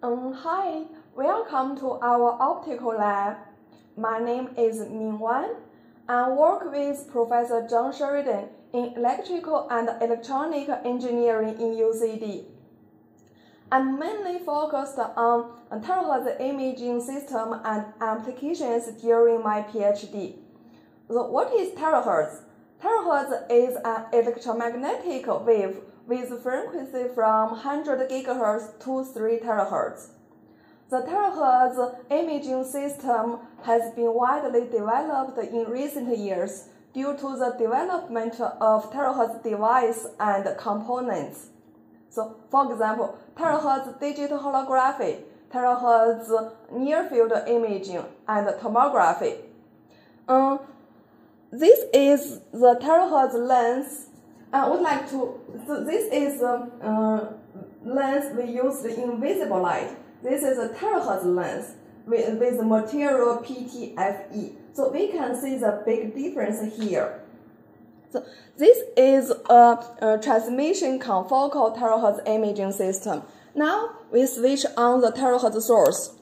Um, hi, welcome to our optical lab. My name is Min Wan. I work with Professor John Sheridan in electrical and electronic engineering in UCD. I'm mainly focused on terahertz imaging system and applications during my PhD. So what is terahertz? Terahertz is an electromagnetic wave with frequency from 100 GHz to 3 THz. The terahertz imaging system has been widely developed in recent years due to the development of terahertz device and components. So, for example, terahertz digital holography, terahertz near field imaging, and tomography. Um, this is the terahertz lens I would like to, so this is a uh, lens we use the invisible light. This is a terahertz lens with, with material PTFE. So we can see the big difference here. So this is a, a transmission confocal terahertz imaging system. Now we switch on the terahertz source.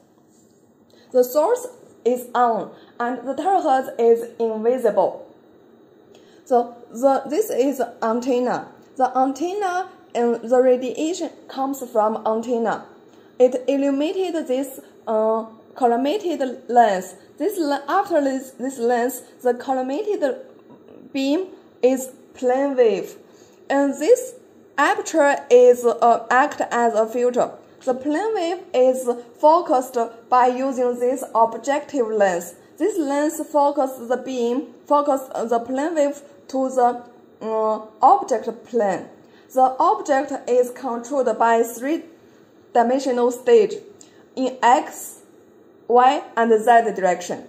The source is on and the terahertz is invisible. So the, this is antenna. The antenna and the radiation comes from antenna. It illuminated this uh, collimated lens. This after this, this lens, the collimated beam is plane wave, and this aperture is uh, act as a filter. The plane wave is focused by using this objective lens. This lens focuses the beam, focus the plane wave to the uh, object plane. The object is controlled by three-dimensional stage in x, y, and z direction.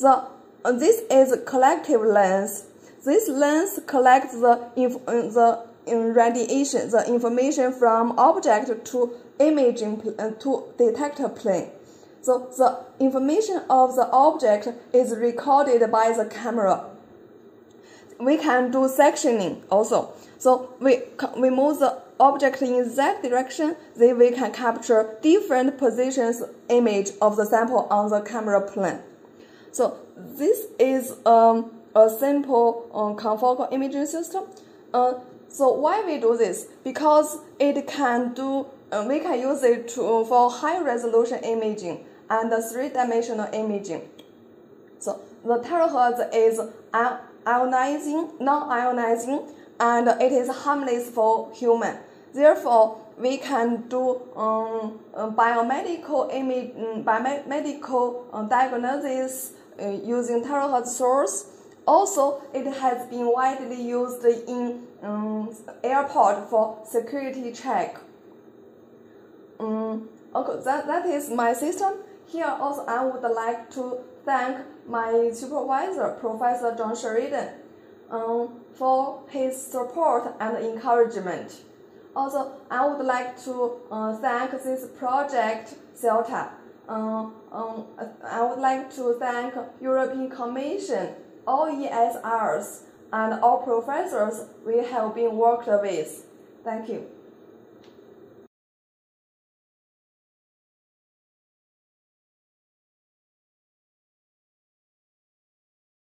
The, uh, this is collective lens. This lens collects the, inf uh, the uh, radiation, the information from object to imaging uh, to detector plane. So the information of the object is recorded by the camera we can do sectioning also. So we, we move the object in z direction, then we can capture different positions image of the sample on the camera plane. So this is um, a simple um, confocal imaging system. Uh, so why we do this? Because it can do, uh, we can use it to, for high resolution imaging and three-dimensional imaging. So the terahertz is ionizing, non-ionizing, and it is harmless for human. Therefore, we can do um, biomedical image, um, biomedical uh, diagnosis uh, using terahertz source. Also, it has been widely used in um, airport for security check. Um, okay, that, that is my system. Here also I would like to thank my supervisor, Professor John Sheridan, um, for his support and encouragement. Also, I would like to uh, thank this project, CELTA. Um, um, I would like to thank European Commission, all ESRs, and all professors we have been worked with. Thank you.